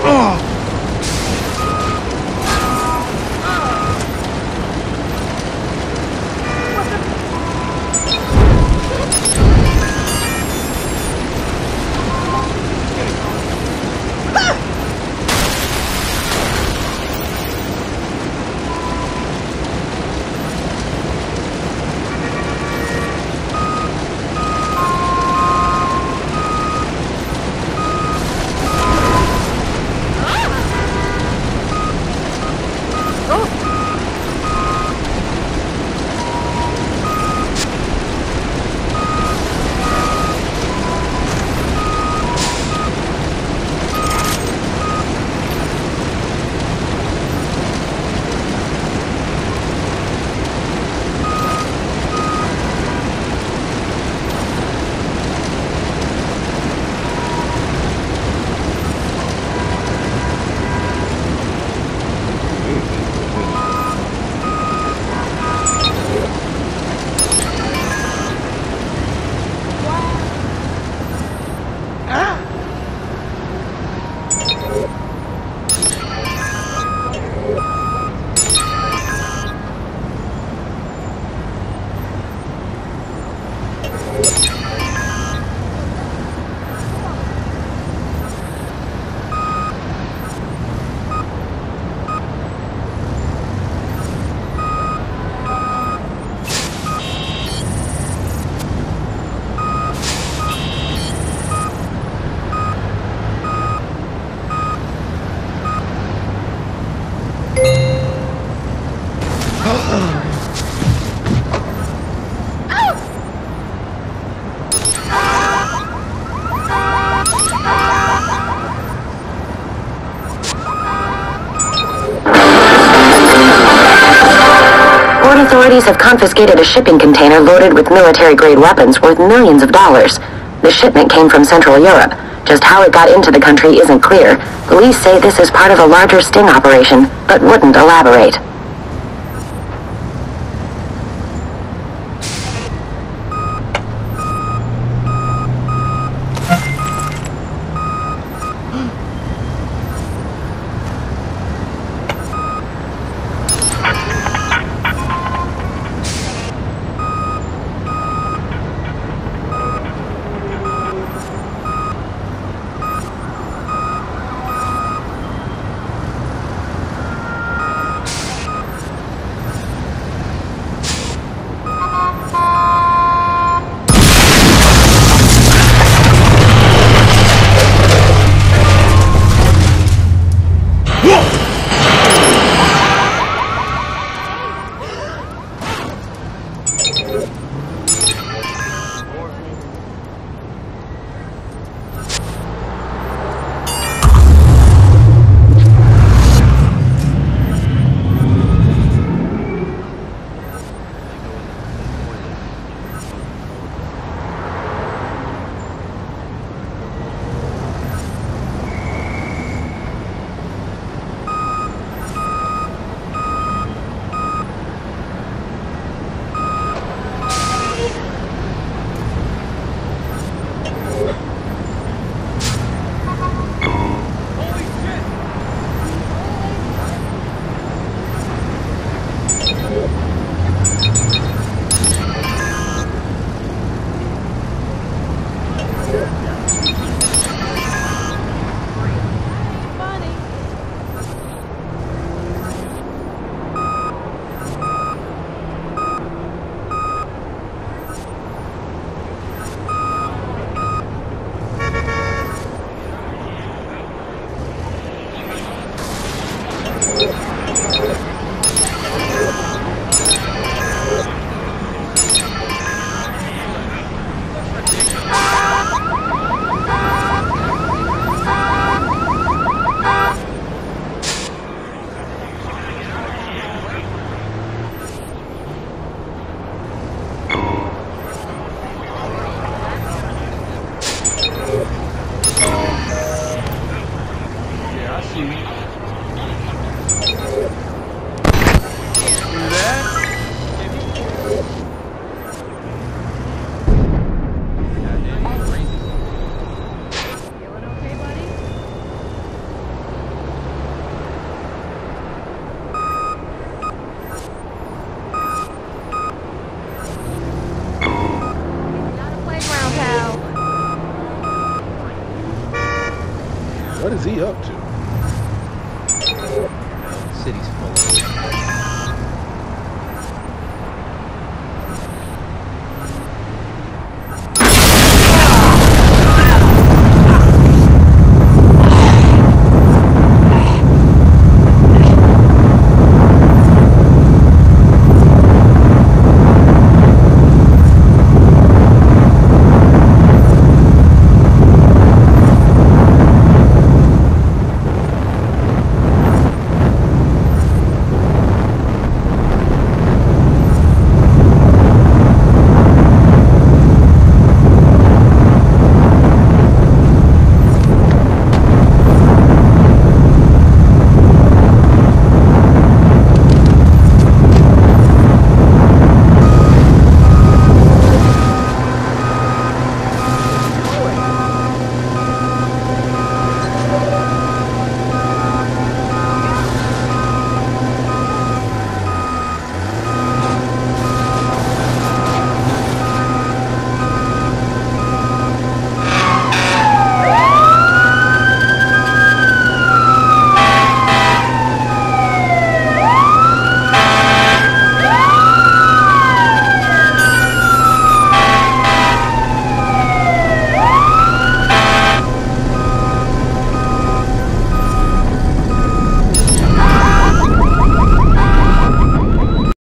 Oh. Authorities have confiscated a shipping container loaded with military-grade weapons worth millions of dollars. The shipment came from Central Europe. Just how it got into the country isn't clear. Police say this is part of a larger sting operation, but wouldn't elaborate. asterisco.